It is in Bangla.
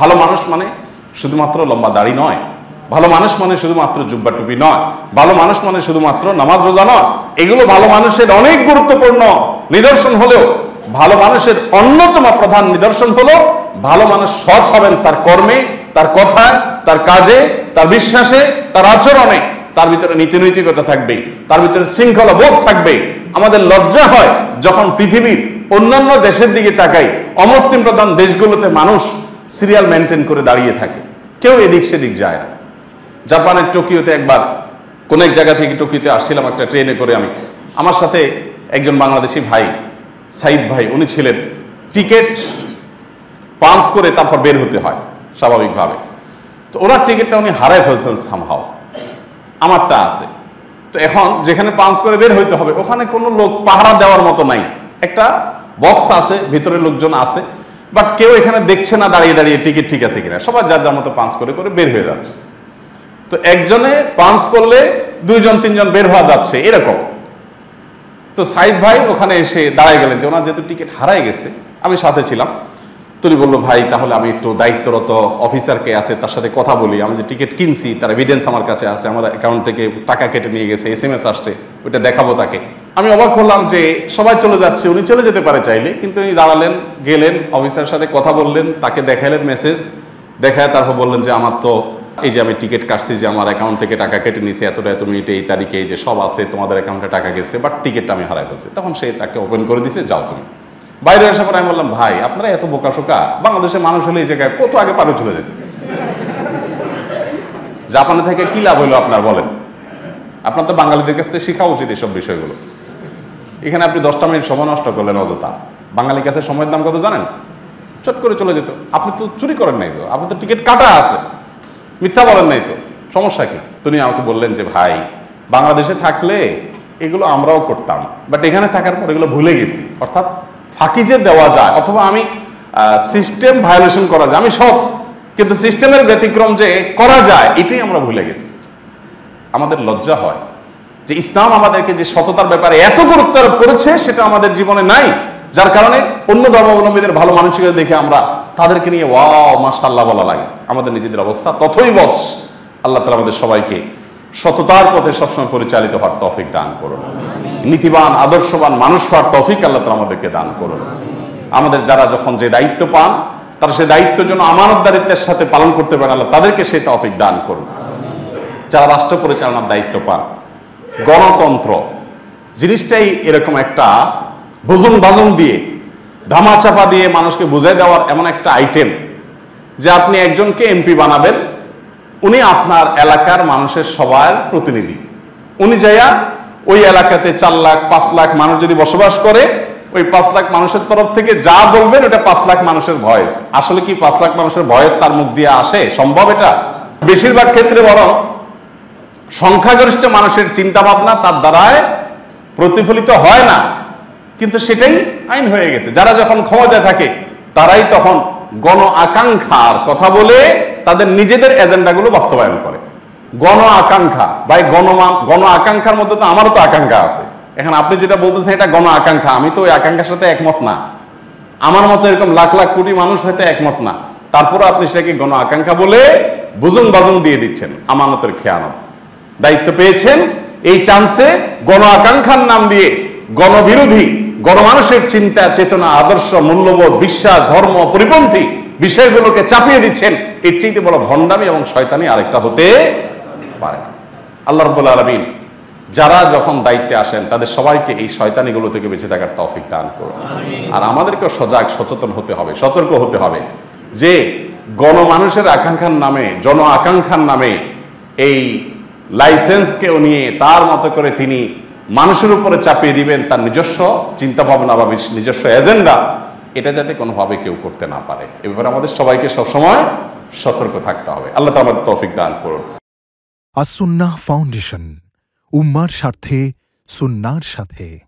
ভালো মানুষ মানে শুধুমাত্র লম্বা দাড়ি নয়। ভালো মানুষ মানে শুধুমাত্র জুব্বা টুপি নয়। ভালো মানুষ মানে শুধুমাত্র নামাজ রোজা নয়। এগুলো ভালো মানুষের অনেক গুরুত্বপূর্ণ নিদর্শন হলেও ভালো মানুষের অন্যতম প্রধান নিদর্শন হলো ভালো মানুষ সৎ হবেন তার কর্মে, তার কথায়, তার কাজে, তার বিশ্বাসে, তার আচরণে। তার ভিতরে নীতিনৈতিকতা থাকবে, তার ভিতরে শৃঙ্খলা বোধ থাকবে। আমাদের লজ্জা হয় যখন পৃথিবীর অন্যান্য দেশের দিকে তাকাই। অমুসলিম প্রধান দেশগুলোতে মানুষ সিরিয়াল মেনটেন করে দাঁড়িয়ে থাকে। কেউ এদিক সেদিক যায় না। জাপানের টোকিওতে একবার, কোন এক জায়গা থেকে টোকিওতে আসছিলাম একটা ট্রেনে করে আমি। আমার সাথে একজন বাংলাদেশি ভাই, সাইদ ভাই, উনি ছিলেন। টিকিট পাঞ্চ করে তারপর বের হতে হয়, স্বাভাবিকভাবে। তো ওনার টিকিটটা উনি হারাই ফেলছেন সামহাও আমারটা আছে। তো এখন যেখানে পাঞ্চ করে বের হইতে হবে, ওখানে কোনো লোক পাহারা দেওয়ার মতো নাই। একটা বক্স আছে, ভিতরে লোকজন আছে। বাট কেউ এখানে দেখছে না, দাঁড়িয়ে দাঁড়িয়ে টিকিট ঠিক আছে কিনা। সবাই যার যার মতো পাঞ্চ করে করে বের হয়ে যাচ্ছে। তো একজনে পাঞ্চ করলে দুইজন, তিনজন বের হওয়া যাচ্ছে, এরকম। তো সাইদ ভাই ওখানে এসে দাঁড়ায় গেলেন যে, ওনার যেহেতু টিকিট হারাই গেছে, আমি সাথে ছিলাম। তিনি বলল, ভাই, তাহলে আমি একটু দায়িত্বরত অফিসারকে আছে, তার সাথে কথা বলি। আমি যে টিকিট কিনছি, তার এভিডেন্স আমার কাছে আছে, আমার অ্যাকাউন্ট থেকে টাকা কেটে নিয়ে গেছে এস এম এস আসছে, ওইটা দেখাবো তাকে। আমি অবাক হলাম যে সবাই চলে যাচ্ছে, উনি চলে যেতে পারে চাইলে, কিন্তু উনি দাঁড়ালেন, গেলেন, অফিসারের সাথে কথা বললেন, তাকে দেখালেন মেসেজ দেখায় তারপর বললেন যে, আমার তো এই যে আমি টিকিট কাটছি যে আমার অ্যাকাউন্ট থেকে টাকা কেটে নিয়েছি, এতটা, এত মিনিটে এই তারিখে এই যে সব আছে, তোমাদের অ্যাকাউন্টে টাকা গেছে বাট টিকিটটা আমি হারাই ফেলছি। তখন সে তাকে ওপেন করে দিছে, যাও তুমি। বাইরে আসার পরে আমি বললাম, ভাই, আপনারা এত বোকা শোকা, বাংলাদেশের মানুষ হলে এই জায়গায় কত আগে পারে চলে যেত? জাপানে থেকে কি লাভ হলো আপনার বলেন? আপনার তো বাঙালিদের কাছ থেকে শেখা উচিত এসব বিষয়গুলো। এখানে আপনি দশটা মিনিট সময় নষ্ট করলেন অযথা। বাঙালির কাছে সময়ের দাম কত জানেন? চট করে চলে যেত। আপনি তো চুরি করেন নাই তো? আপনি তো টিকিট কাটা আছে। মিথ্যা বলেন নাই তো? সমস্যা কি? তিনি আমাকে বললেন যে, ভাই, বাংলাদেশে থাকলে এগুলো আমরাও করতাম বাট এখানে থাকার পর এগুলো ভুলে গেছি। অর্থাৎ ফাঁকি যে দেওয়া যায়, অথবা আমি সিস্টেম ভায়োলেশন করা যায়, আমি সব কিন্তু সিস্টেমের ব্যতিক্রম যে করা যায়, এটাই আমরা ভুলে গেছি। আমাদের লজ্জা হয় যে ইসলাম আমাদেরকে যে সততার ব্যাপারে এত গুরুত্ব আরোপ করেছে, সেটা আমাদের জীবনে নাই, যার কারণে অন্য ধর্মাবলম্বীদের ভালো মানসিকতা দেখে আমরা তাদেরকে নিয়ে, ওয়াও মাশাল্লাহ বলা লাগে। আমাদের নিজেদের অবস্থা তথই বচ আল্লাহ তালা আমাদের সবাইকে সততার পথে সবসময় পরিচালিত হওয়ার তফিক দান করুন। নীতিবান, আদর্শবান মানুষ হওয়ার তফিক আল্লাহ তালা আমাদেরকে দান করুন। আমাদের যারা যখন যে দায়িত্ব পান, তারা সে দায়িত্ব যেন আমানতদারিত্বের সাথে পালন করতে পারেন, আল্লাহ তাদেরকে সেই তফিক দান করুন। যারা রাষ্ট্র পরিচালনার দায়িত্ব পান, গণতন্ত্র, জিনিসটাই এরকম একটা ভোজন বাজন দিয়ে, ধামাচাপা দিয়ে মানুষকে বুঝাই দেওয়ার এমন একটা আইটেম যে আপনি একজনকে এমপি বানাবেন উনি আপনার এলাকার মানুষের সবার প্রতিনিধি। উনি যাইয়া ওই এলাকাতে চার লাখ, পাঁচ লাখ মানুষ যদি বসবাস করে, ওই পাঁচ লাখ মানুষের তরফ থেকে যা বলবেন, ওটা পাঁচ লাখ মানুষের ভয়েস। আসলে কি পাঁচ লাখ মানুষের ভয়েস তার মুখ দিয়ে আসে? সম্ভব এটা? বেশিরভাগ ক্ষেত্রে বরং সংখ্যাগরিষ্ঠ মানুষের চিন্তা ভাবনা তার দ্বারায় প্রতিফলিত হয় না। কিন্তু সেটাই আইন হয়ে গেছে। যারা যখন ক্ষমতায় থাকে, তারাই তখন গণ আকাঙ্ক্ষার কথা বলে তাদের নিজেদের এজেন্ডাগুলো বাস্তবায়ন করে। গণ আকাঙ্ক্ষা। ভাই গণমান গণ আকাঙ্ক্ষার মধ্যে তো আমারও তো আকাঙ্ক্ষা আছে। এখন আপনি যেটা বলতেছেন, এটা গণ আকাঙ্ক্ষা। আমি তো ওই আকাঙ্ক্ষার সাথে একমত না। আমার মতো এরকম লাখ লাখ কোটি মানুষ হয়তো একমত না। তারপরে আপনি সেটাকে গণ আকাঙ্ক্ষা বলে বুজুন বাজুন দিয়ে দিচ্ছেন, আমানতের খেয়ানত। দায়িত্ব পেয়েছেন। এই চান্সে গণ আকাঙ্ক্ষার নাম দিয়ে গণবিরোধী, গণমানুষের চিন্তা, চেতনা, আদর্শ, মূল্যবোধ, বিশ্বাস, ধর্ম, পরিপন্থী বিষয়গুলোকে চাপিয়ে দিচ্ছেন এর চাইতে বড় ভণ্ডামি এবং শয়তানি আরেকটা হতে পারে। না আল্লাহ রব্বুল আলমিন যারা যখন দায়িত্বে আসেন তাদের সবাইকে এই শয়তানিগুলো থেকে বেঁচে থাকার তৌফিক দান করুন। আর আমাদেরকেও সজাগ সচেতন হতে হবে সতর্ক হতে হবে যে গণমানুষের আকাঙ্ক্ষার নামে জন আকাঙ্ক্ষার নামে এই লাইসেন্সকেও নিয়ে তার মতো করে তিনি মানুষের উপরে চাপিয়ে দিবেন তার নিজস্ব চিন্তা ভাবনা বা নিজস্ব এজেন্ডা। এটা যাতে কোনোভাবে কেউ করতে না পারে। এ ব্যাপারে আমাদের সবাইকে সবসময় সতর্ক থাকতে হবে। আল্লাহ তো আমাদের তৌফিক দান করুন। আসুন্না ফাউন্ডেশন, উম্মার স্বার্থে, সুন্নার সাথে।